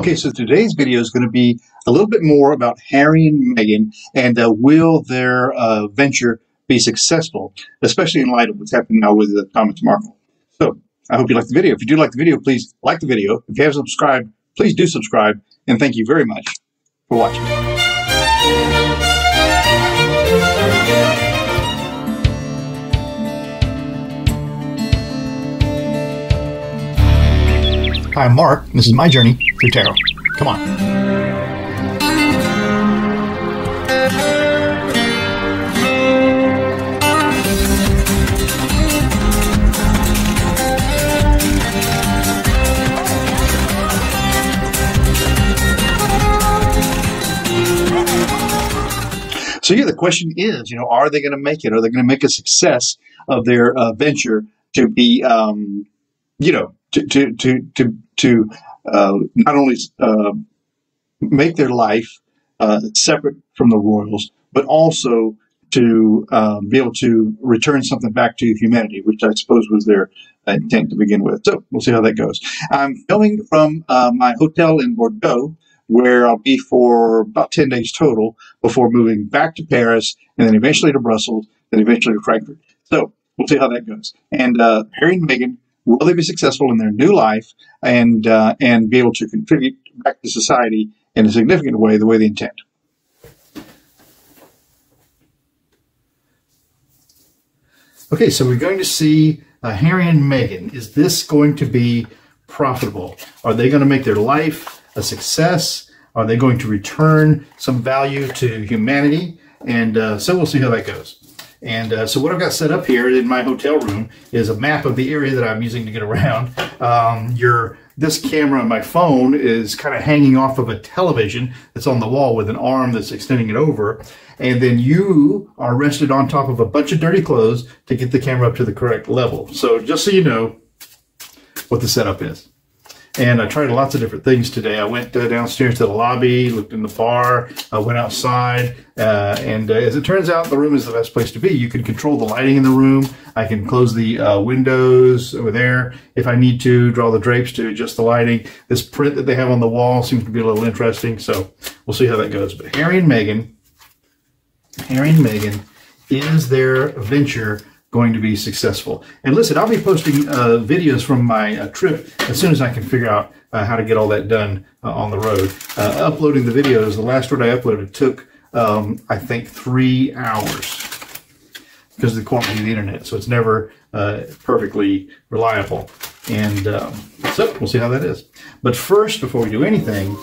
Okay, so today's video is going to be a little bit more about Harry and Meghan and uh, will their uh, venture be successful, especially in light of what's happening now with uh, Thomas Markle. So I hope you like the video. If you do like the video, please like the video. If you haven't subscribed, please do subscribe. And thank you very much for watching. Hi, I'm Mark. This is my journey through tarot. Come on. So yeah, the question is, you know, are they going to make it? Are they going to make a success of their uh, venture to be, um, you know, to to to to, to uh, not only uh, make their life uh, separate from the royals, but also to um, be able to return something back to humanity, which I suppose was their intent to begin with. So we'll see how that goes. I'm filming from uh, my hotel in Bordeaux, where I'll be for about 10 days total before moving back to Paris and then eventually to Brussels and eventually to Frankfurt. So we'll see how that goes. And uh, Harry and Meghan will they be successful in their new life and uh, and be able to contribute back to society in a significant way the way they intend. Okay, so we're going to see uh, Harry and Meghan. Is this going to be profitable? Are they going to make their life a success? Are they going to return some value to humanity? And uh, so we'll see how that goes. And uh, so what I've got set up here in my hotel room is a map of the area that I'm using to get around. Um, your this camera on my phone is kind of hanging off of a television that's on the wall with an arm that's extending it over. And then you are rested on top of a bunch of dirty clothes to get the camera up to the correct level. So just so you know what the setup is. And I tried lots of different things today. I went uh, downstairs to the lobby, looked in the bar, uh, went outside, uh, and uh, as it turns out, the room is the best place to be. You can control the lighting in the room. I can close the uh, windows over there if I need to, draw the drapes to adjust the lighting. This print that they have on the wall seems to be a little interesting, so we'll see how that goes. But Harry and Meghan, Harry and Meghan is their venture going to be successful. And listen, I'll be posting uh, videos from my uh, trip as soon as I can figure out uh, how to get all that done uh, on the road. Uh, uploading the videos, the last one I uploaded took, um, I think, three hours because of the quality of the internet. So it's never uh, perfectly reliable. And um, so we'll see how that is. But first, before we do anything,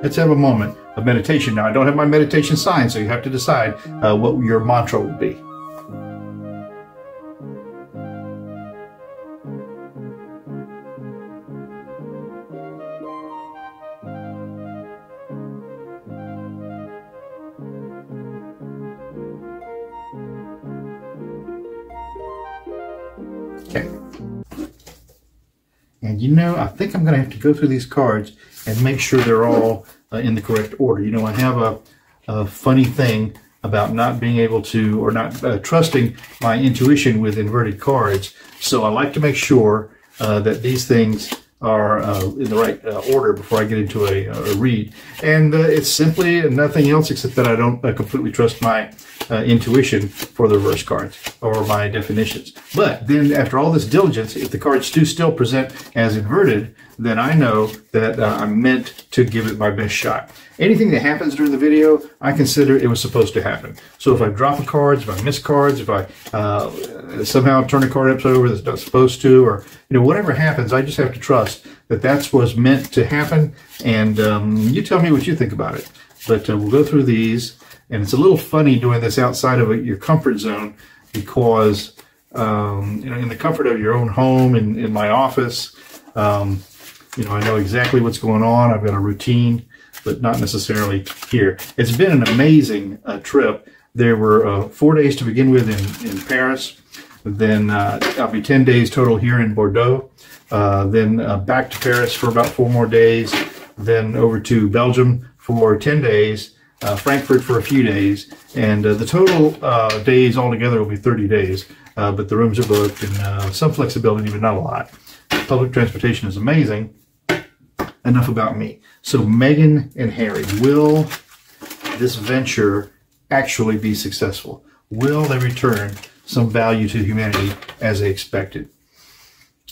let's have a moment of meditation. Now, I don't have my meditation sign, so you have to decide what your mantra would be. You know, I think I'm going to have to go through these cards and make sure they're all uh, in the correct order. You know, I have a, a, funny thing about not being able to, or not uh, trusting my intuition with inverted cards. So I like to make sure uh, that these things are uh, in the right uh, order before I get into a, a read. And uh, it's simply nothing else except that I don't uh, completely trust my uh, intuition for the reverse cards or my definitions. But then after all this diligence, if the cards do still present as inverted, then I know that uh, I'm meant to give it my best shot. Anything that happens during the video, I consider it was supposed to happen. So if I drop a card, if I miss cards, if I uh, somehow turn a card upside over that's not supposed to, or you know whatever happens, I just have to trust that that's what's meant to happen. And um, you tell me what you think about it. But uh, we'll go through these, and it's a little funny doing this outside of your comfort zone because um, you know in the comfort of your own home and in my office. Um, you know, I know exactly what's going on. I've got a routine, but not necessarily here. It's been an amazing uh, trip. There were uh, four days to begin with in, in Paris. Then uh, I'll be 10 days total here in Bordeaux. Uh, then uh, back to Paris for about four more days. Then over to Belgium for 10 days. Uh, Frankfurt for a few days. And the total days altogether will be 30 days. but the rooms are booked and some flexibility, but not a lot. Public transportation is amazing enough about me. So Meghan and Harry, will this venture actually be successful? Will they return some value to humanity as they expected?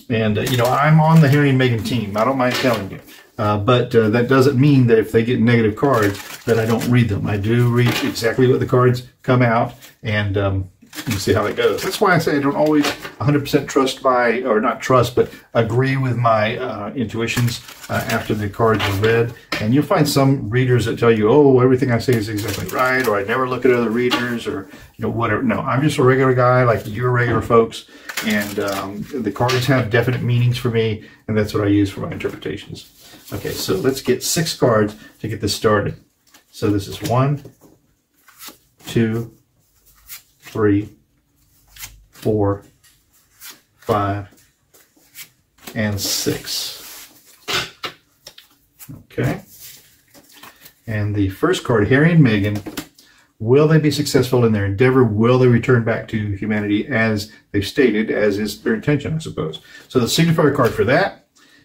And, uh, you know, I'm on the Harry and Meghan team. I don't mind telling you. Uh, but uh, that doesn't mean that if they get negative cards that I don't read them. I do read exactly what the cards come out and um, you see how it goes. That's why I say I don't always 100% trust my, or not trust, but agree with my uh, intuitions uh, after the cards are read. And you'll find some readers that tell you, oh, everything I say is exactly right, or I never look at other readers, or you know whatever. No, I'm just a regular guy like you're regular folks, and um, the cards have definite meanings for me, and that's what I use for my interpretations. Okay, so let's get six cards to get this started. So this is one, two, three, four, five, and six. Okay. And the first card, Harry and Meghan, will they be successful in their endeavor? Will they return back to humanity as they've stated, as is their intention, I suppose? So the signifier card for that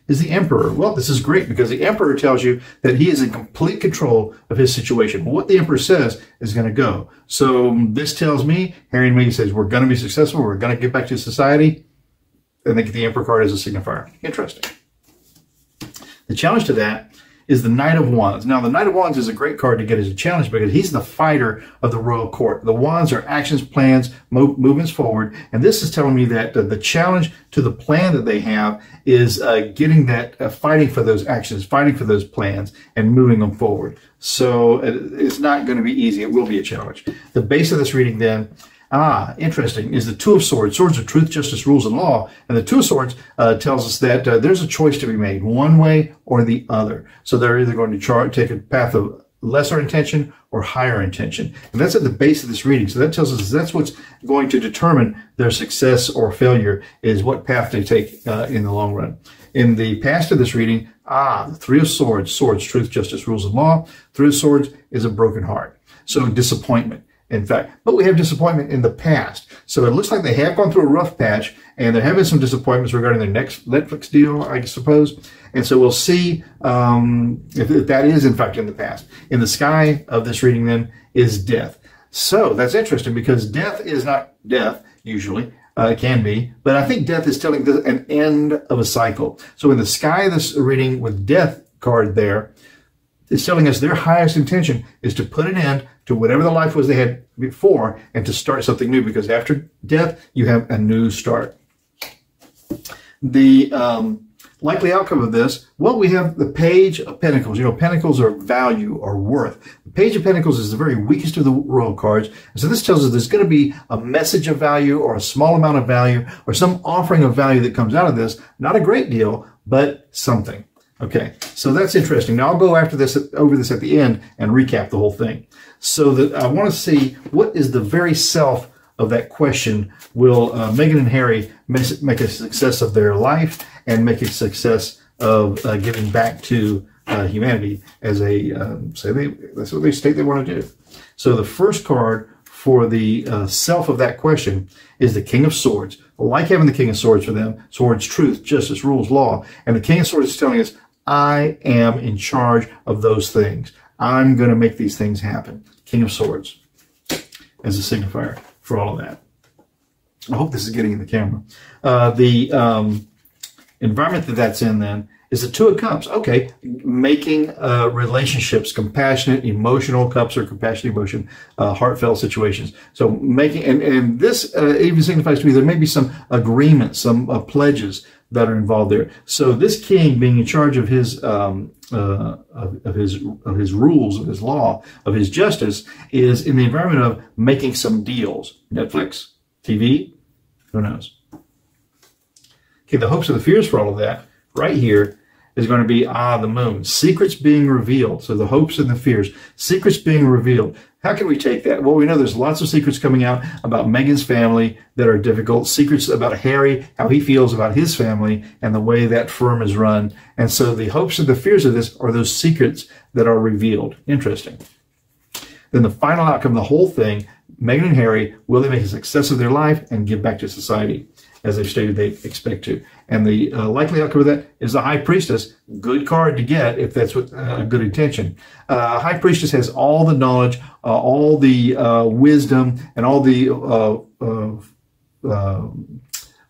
is the emperor. Well, this is great because the emperor tells you that he is in complete control of his situation. What the emperor says is going to go. So um, this tells me, Harry and Meghan says, we're going to be successful. We're going to get back to society. And they get the emperor card as a signifier. Interesting. The challenge to that is the Knight of Wands. Now, the Knight of Wands is a great card to get as a challenge because he's the fighter of the royal court. The Wands are actions, plans, mo- movements forward. And this is telling me that uh, the challenge to the plan that they have is uh, getting that, uh, fighting for those actions, fighting for those plans, and moving them forward. So it's not going to be easy. It will be a challenge. The base of this reading then Ah, interesting. Is the Two of Swords, Swords of Truth, Justice, Rules, and Law. And the Two of Swords uh, tells us that uh, there's a choice to be made, one way or the other. So they're either going to chart, take a path of lesser intention or higher intention. And that's at the base of this reading. So that tells us that's what's going to determine their success or failure is what path they take uh, in the long run. In the past of this reading, ah, the Three of Swords, Swords, Truth, Justice, Rules, and Law. Three of Swords is a broken heart. So disappointment in fact. But we have disappointment in the past. So it looks like they have gone through a rough patch and they're having some disappointments regarding their next Netflix deal, I suppose. And so we'll see um, if, if that is, in fact, in the past. In the sky of this reading, then, is death. So that's interesting because death is not death, usually. Uh, it can be, but I think death is telling an end of a cycle. So in the sky this reading with death card there, it's telling us their highest intention is to put an end to whatever the life was they had before and to start something new because after death, you have a new start. The um, likely outcome of this, well, we have the Page of Pentacles. You know, Pentacles are value or worth. The Page of Pentacles is the very weakest of the royal cards. And so this tells us there's going to be a message of value or a small amount of value or some offering of value that comes out of this. Not a great deal, but something. Okay, so that's interesting. Now I'll go after this over this at the end and recap the whole thing. So that I want to see what is the very self of that question. Will uh, Meghan and Harry make a success of their life and make a success of uh, giving back to uh, humanity as a um, say they that's what they state they want to do. So the first card for the uh, self of that question is the King of Swords. Like having the King of Swords for them, swords, truth, justice, rules, law. And the King of Swords is telling us, I am in charge of those things. I'm going to make these things happen. King of Swords as a signifier for all of that. I hope this is getting in the camera. Uh, the um, environment that that's in then is the Two of Cups. Okay, making uh, relationships compassionate, emotional cups or compassionate emotion, uh, heartfelt situations. So making, and, and this uh, even signifies to me there may be some agreements, some uh, pledges that are involved there. So this king being in charge of his um, uh, of, of, his of his rules, of his law, of his justice, is in the environment of making some deals. Netflix, TV, who knows? Okay, the hopes and the fears for all of that right here is going to be ah the moon secrets being revealed so the hopes and the fears secrets being revealed how can we take that? Well, we know there's lots of secrets coming out about Meghan's family that are difficult, secrets about Harry, how he feels about his family, and the way that firm is run. And so the hopes and the fears of this are those secrets that are revealed. Interesting. Then the final outcome the whole thing, Meghan and Harry, will they make a success of their life and give back to society? As they've stated they expect to. And the uh, likely outcome of that is the high priestess. Good card to get if that's what uh, good intention. Uh, high priestess has all the knowledge, uh, all the uh, wisdom, and all the uh,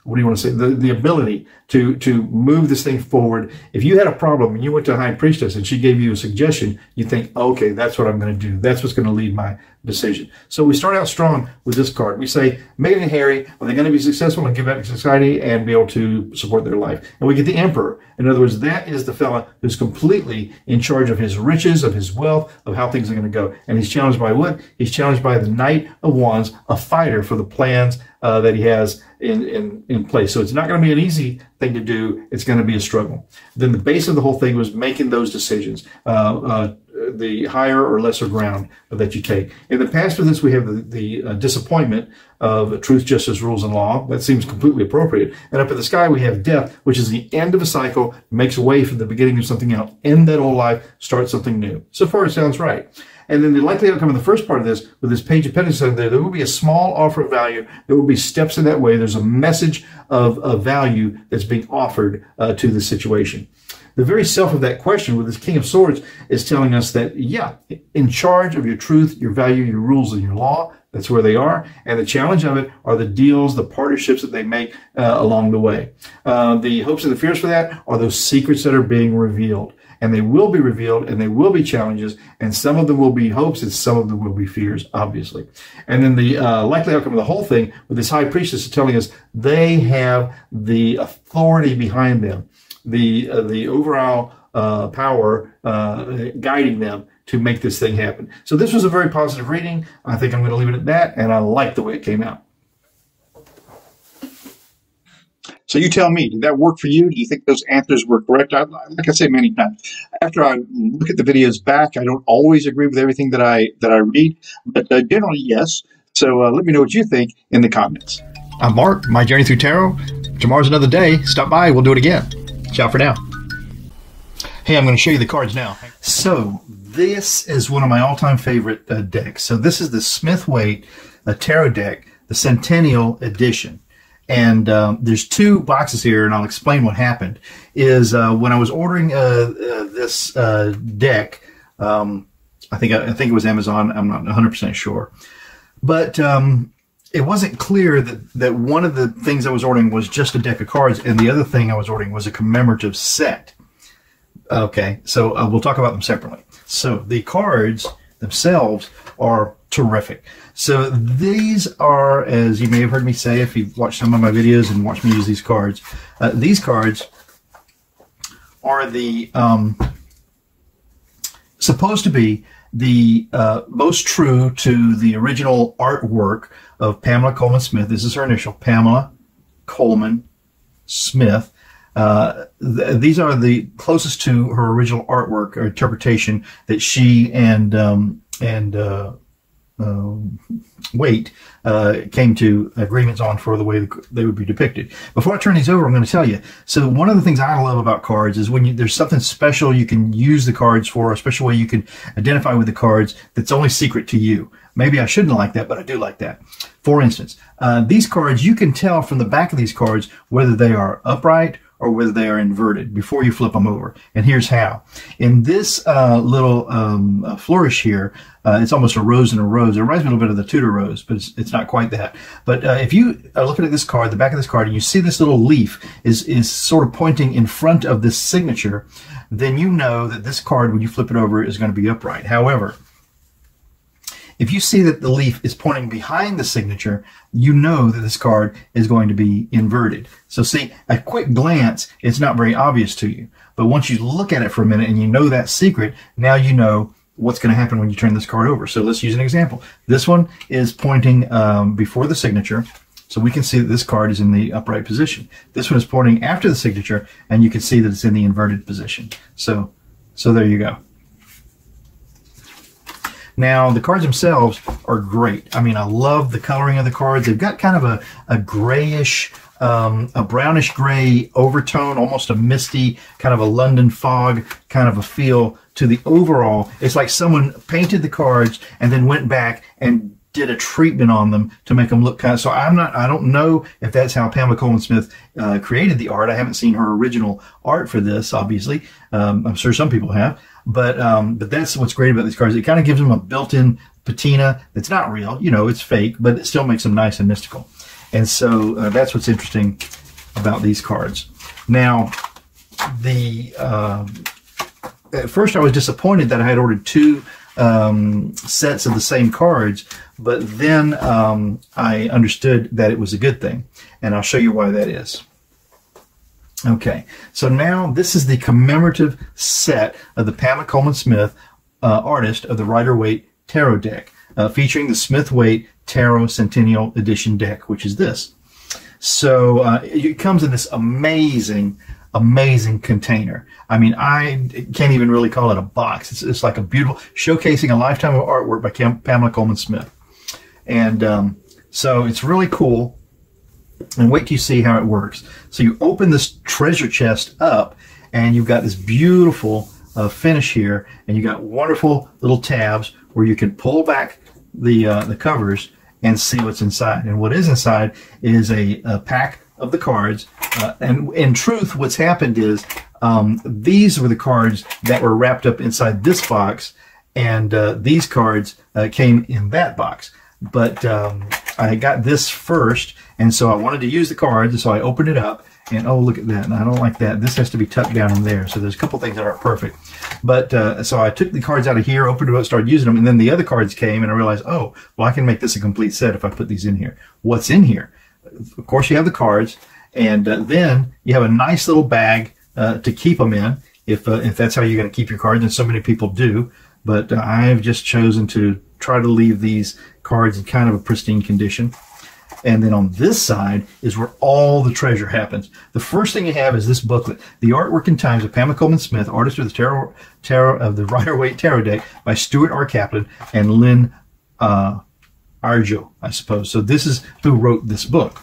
what do you want to say? The, the ability to, to move this thing forward. If you had a problem and you went to a high priestess and she gave you a suggestion, you think, okay, that's what I'm going to do. That's what's going to lead my decision. So we start out strong with this card. We say, Meghan and Harry, are they going to be successful and give back to society and be able to support their life? And we get the emperor. In other words, that is the fella who's completely in charge of his riches, of his wealth, of how things are going to go. And he's challenged by what? He's challenged by the knight of wands, a fighter for the plans uh, that he has in, in, in place. So it's not going to be an easy thing to do. It's going to be a struggle. Then the base of the whole thing was making those decisions. Uh, uh, the higher or lesser ground that you take. In the past, with this, we have the, the uh, disappointment of truth, justice, rules, and law. That seems completely appropriate. And up in the sky, we have death, which is the end of a cycle, makes way for the beginning of something else. End that old life, start something new. So far, it sounds right. And then the likely outcome in the first part of this, with this page of Pentacles there, there will be a small offer of value. There will be steps in that way. There's a message of, of value that's being offered uh, to the situation. The very self of that question with this King of Swords is telling us that, yeah, in charge of your truth, your value, your rules, and your law, that's where they are. And the challenge of it are the deals, the partnerships that they make uh, along the way. Uh, the hopes and the fears for that are those secrets that are being revealed and they will be revealed and they will be challenges and some of them will be hopes and some of them will be fears obviously. And then the uh, likely outcome of the whole thing with this high priestess is telling us they have the authority behind them the uh, the overall uh, power uh, guiding them to make this thing happen. So this was a very positive reading. I think i'm going to leave it at that and i like the way it came out So you tell me, did that work for you? Do you think those answers were correct? I, like I say many times, after I look at the videos back, I don't always agree with everything that I that I read, but uh, generally yes. So uh, let me know what you think in the comments. I'm Mark. My journey through tarot. Tomorrow's another day. Stop by. We'll do it again. Ciao for now. Hey, I'm going to show you the cards now. So this is one of my all-time favorite uh, decks. So this is the Smith Waite uh, Tarot deck, the Centennial Edition and um, there's two boxes here, and I'll explain what happened. Is uh, when I was ordering uh, uh, this uh, deck, um, I think I think it was Amazon. I'm not 100 percent sure, but um, it wasn't clear that that one of the things I was ordering was just a deck of cards, and the other thing I was ordering was a commemorative set. Okay, so uh, we'll talk about them separately. So the cards themselves are terrific. So these are, as you may have heard me say, if you've watched some of my videos and watched me use these cards, uh, these cards are the um, supposed to be the uh, most true to the original artwork of Pamela Colman Smith. This is her initial, Pamela Colman Smith. Uh, th- these are the closest to her original artwork or interpretation that she and um, and uh, uh, Waite uh, came to agreements on for the way they would be depicted. Before I turn these over, I'm going to tell you. So one of the things I love about cards is when you, there's something special you can use the cards for, a special way you can identify with the cards that's only secret to you. Maybe I shouldn't like that, but I do like that. For instance, uh, these cards, you can tell from the back of these cards whether they are upright or whether they are inverted before you flip them over. And here's how. In this uh, little um, uh, flourish here, uh, it's almost a rose in a rose. It reminds me a little bit of the Tudor rose, but it's, it's not quite that. But uh, if you are looking at this card, the back of this card, and you see this little leaf is, is sort of pointing in front of this signature, then you know that this card, when you flip it over, is going to be upright. However, if you see that the leaf is pointing behind the signature, you know that this card is going to be inverted. So see, a quick glance, it's not very obvious to you. But once you look at it for a minute and you know that secret, now you know what's going to happen when you turn this card over. So let's use an example. This one is pointing um, before the signature. So we can see that this card is in the upright position. This one is pointing after the signature, and you can see that it's in the inverted position. So, so there you go. Now, the cards themselves are great. I mean, I love the coloring of the cards. They've got kind of a, a grayish, um, a brownish gray overtone, almost a misty, kind of a London fog kind of a feel to the overall. It's like someone painted the cards and then went back and did a treatment on them to make them look kind of. So I'm not. I don't know if that's how Pamela Colman Smith uh, created the art. I haven't seen her original art for this. Obviously, um, I'm sure some people have. But um, but that's what's great about these cards. It kind of gives them a built-in patina that's not real. You know, it's fake, but it still makes them nice and mystical. And so uh, that's what's interesting about these cards. Now, the uh, at first I was disappointed that I had ordered two um, sets of the same cards, but then um, I understood that it was a good thing, and I'll show you why that is. Okay, so now this is the commemorative set of the Pamela Colman Smith uh, artist of the Rider Waite Tarot deck, uh, featuring the Smith Waite Tarot Centennial Edition deck, which is this. So uh, it comes in this amazing, amazing container. I mean, I can't even really call it a box. It's, it's like a beautiful showcasing a lifetime of artwork by Cam- Pamela Colman Smith. And um, so it's really cool. And wait till you see how it works. So you open this treasure chest up, and you've got this beautiful uh, finish here, and you got wonderful little tabs where you can pull back the uh, the covers and see what's inside. And what is inside is a, a pack of the cards. Uh, and in truth, what's happened is um, these were the cards that were wrapped up inside this box, and uh, these cards uh, came in that box. But um, I got this first, and so I wanted to use the cards, so I opened it up, and oh, look at that. And I don't like that. This has to be tucked down in there. So there's a couple things that aren't perfect. But uh, so I took the cards out of here, opened it up, started using them. And then the other cards came and I realized, oh, well, I can make this a complete set if I put these in here. What's in here? Of course, you have the cards. And uh, then you have a nice little bag uh, to keep them in if, uh, if that's how you're going to keep your cards. And so many people do. But uh, I've just chosen to try to leave these cards in kind of a pristine condition. And then on this side is where all the treasure happens. The first thing you have is this booklet, The Artwork and Times of Pamela Colman Smith, artist of the tarot, tarot of the Rider Waite Tarot deck by Stuart R. Kaplan and Lynn uh, Arjo, I suppose. So this is who wrote this book.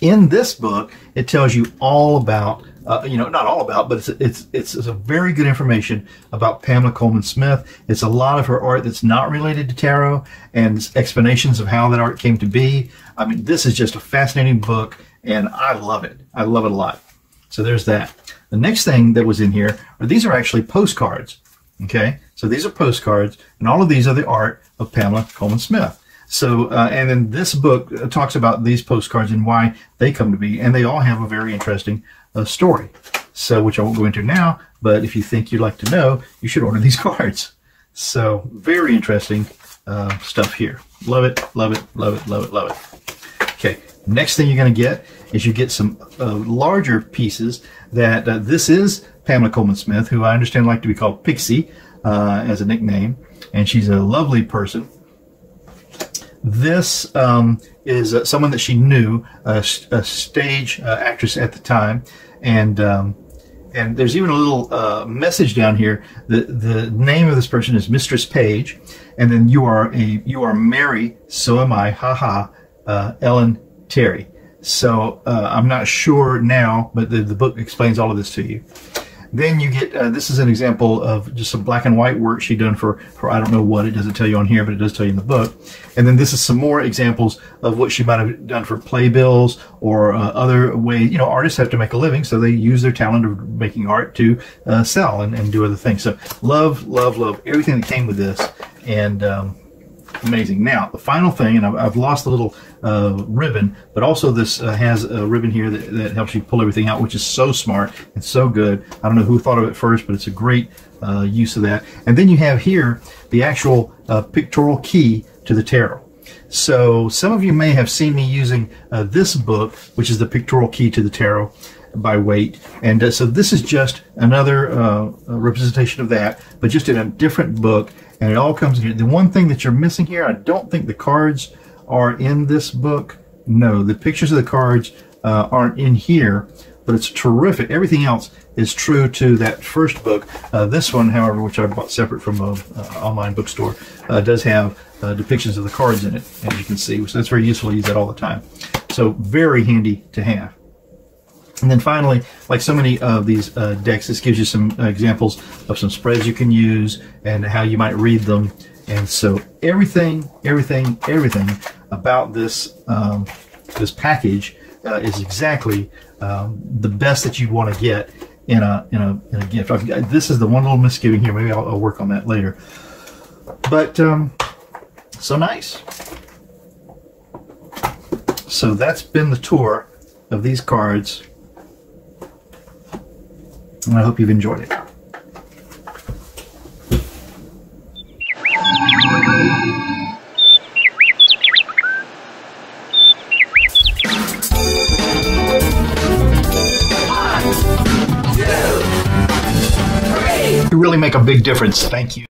In this book, it tells you all about uh, you know, not all about, but it's, it's, it's, it's, a very good information about Pamela Colman Smith. It's a lot of her art that's not related to tarot and explanations of how that art came to be. I mean, this is just a fascinating book and I love it. I love it a lot. So there's that. The next thing that was in here are these are actually postcards. Okay. So these are postcards and all of these are the art of Pamela Colman Smith. So, uh, and then this book talks about these postcards and why they come to be, and they all have a very interesting uh, story. So, which I won't go into now, but if you think you'd like to know, you should order these cards. So, very interesting uh, stuff here. Love it, love it, love it, love it, love it. Okay, next thing you're going to get is you get some uh, larger pieces that uh, this is Pamela Colman Smith, who I understand like to be called Pixie uh, as a nickname, and she's a lovely person. This um, is uh, someone that she knew, a, a stage uh, actress at the time, and um, and there's even a little uh, message down here. The the name of this person is Mistress Page, and then you are a you are Mary. So am I. Ha ha. Uh, Ellen Terry. So uh, I'm not sure now, but the, the book explains all of this to you. Then you get, uh, this is an example of just some black and white work she done for, for I don't know what, it doesn't tell you on here, but it does tell you in the book. And then this is some more examples of what she might have done for playbills or uh, other ways. You know, artists have to make a living, so they use their talent of making art to uh, sell and, and do other things. So love, love, love everything that came with this. And, um, amazing. Now, the final thing, and I've, I've lost the little uh, ribbon, but also this uh, has a ribbon here that, that, helps you pull everything out, which is so smart and so good. I don't know who thought of it first, but it's a great uh, use of that. And then you have here the actual uh, pictorial key to the tarot. So some of you may have seen me using uh, this book, which is the pictorial key to the tarot by Waite. And uh, so this is just another uh, representation of that, but just in a different book. And it all comes in here. The one thing that you're missing here, I don't think the cards are in this book. No, the pictures of the cards uh, aren't in here, but it's terrific. Everything else is true to that first book. Uh, this one, however, which I bought separate from an uh, online bookstore, uh, does have uh, depictions of the cards in it, as you can see. So that's very useful. I use that all the time. So very handy to have. And then finally, like so many of these uh, decks, this gives you some uh, examples of some spreads you can use and how you might read them And so everything, everything, everything about this um, this package uh, is exactly um, the best that you'd want to get in a in a in a gift. Got, this is the one little misgiving here. Maybe I'll, I'll work on that later. But um, so nice. So that's been the tour of these cards, and I hope you've enjoyed it. You really make a big difference. Thank you.